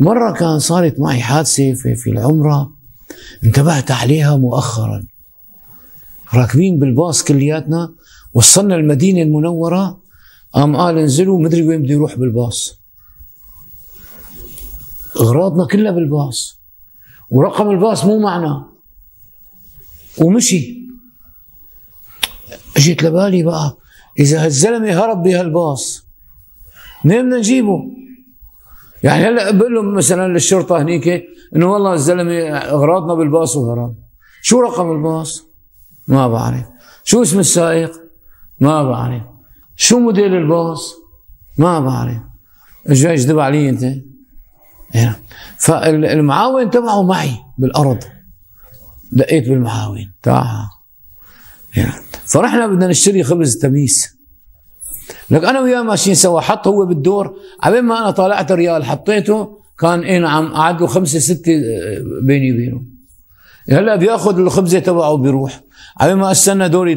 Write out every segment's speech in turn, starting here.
ومرة كان صارت معي حادثة في, في العمرة انتبهت عليها مؤخرا. راكبين بالباص كلياتنا وصلنا المدينة المنورة قام قال انزلوا مدري وين بدي يروح بالباص. أغراضنا كلها بالباص ورقم الباص مو معنا. ومشي. اجيت لبالي بقى إذا هالزلمة هرب بهالباص منين بدنا نجيبه؟ يعني هلا بقول لهم مثلا للشرطة هنيك إنه والله الزلمة أغراضنا بالباص وهرب شو رقم الباص؟ ما بعرف. شو اسم السائق؟ ما بعرف. شو موديل الباص؟ ما بعرف. جاي يجذب علي أنت؟ يعني فالمعاون تبعه معي بالأرض. دقيت بالمعاون. تعال. يعني فرحنا بدنا نشتري خبز تميس. لك أنا وياه ماشيين سوا حط هو بالدور. عبين ما أنا طالعت ريال حطيته كان اي نعم قعد له خمسة ستة آه، بيني وبينه. هلا بياخذ الخبزة تبعه وبيروح. عبين ما أستنى دوري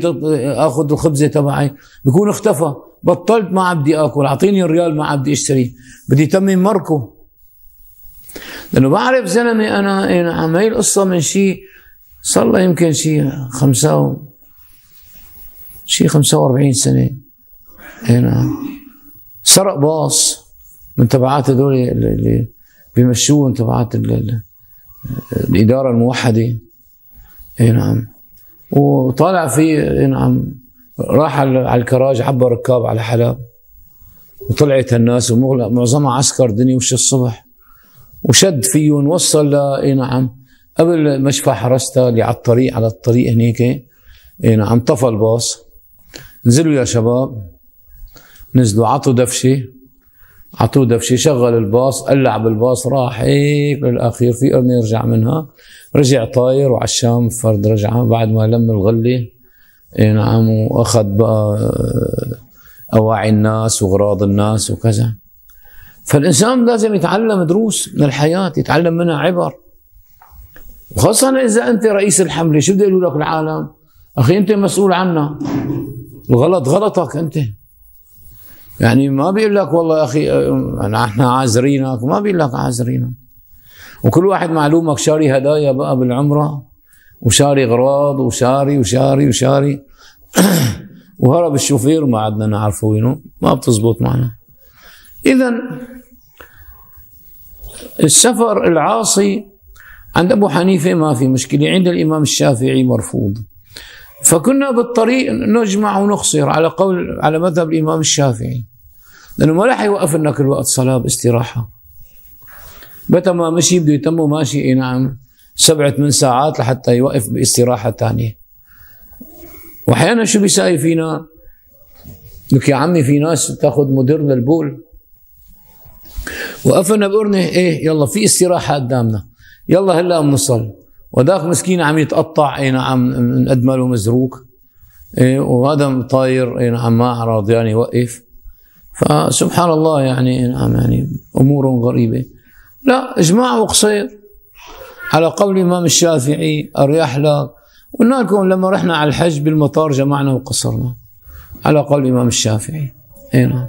آخذ الخبزة تبعي. بكون اختفى. بطلت ما بدي آكل. أعطيني الريال ما بدي اشتري بدي تمم مركو. لأنه بعرف زلمة أنا اي نعم هي القصة من شيء صار له يمكن شيء خمسة شيء 45 سنة. هنا. سرق باص من تبعات هذول اللي بيمشوهم تبعات الإدارة الموحدة. اي نعم. وطالع في اي نعم راح على الكراج عبى ركاب على حلب. وطلعت الناس ومعظمها عسكر دنيا وش الصبح. وشد فيهم وصل ل اي نعم قبل مشفى حرستا اللي على الطريق على الطريق هنيك. اي نعم طفى الباص. نزلوا يا شباب. نزلوا عطوا دفشه عطوه دفشه شغل الباص قلع بالباص راح هيك للأخير في قرن يرجع منها. رجع طاير وعلى الشام فرد رجعة بعد ما لم الغله إي نعم وأخذ بقى آه، أواعي الناس وأغراض الناس وكذا. فالإنسان لازم يتعلم دروس من الحياة يتعلم منها عبر. وخاصة إذا أنت رئيس الحملة شو بده يقولوا لك العالم؟ أخي أنت مسؤول عنا الغلط غلطك أنت. يعني ما بيقول لك والله يا أخي نحن عازرينك ما بيقول لك عازرينك. وكل واحد معلومك شاري هدايا بقى بالعمرة وشاري أغراض وشاري وشاري وشاري. وهرب الشوفير وما عدنا نعرفه وينه ما بتزبط معنا. اذا السفر العاصي عند أبو حنيفة ما في مشكلة عند الإمام الشافعي مرفوض. فكنا بالطريق نجمع ونخسر على قول على مذهب الإمام الشافعي. لأنه ما راح يوقف لنا كل وقت صلاة باستراحة. متى ما مشي بده يتم ماشي اي نعم سبعة ثمان ساعات لحتى يوقف باستراحة ثانية واحيانا شو بيساوي فينا؟ لك يا عمي في ناس تاخذ مدر للبول. وقفنا بقرنة إيه يلا في استراحة قدامنا. يلا هلأ بنوصل وذاك مسكين عم يتقطع اي نعم من قد ما له مزروق. إيه وهذا طاير اي نعم ما راضيان يوقف. فسبحان الله يعني نعم يعني أمور غريبة. لا إجماع وقصير. على قول الإمام الشافعي اريح لك قلنا لكم لما رحنا على الحج بالمطار جمعنا وقصرنا. على قول الإمام الشافعي. اي نعم.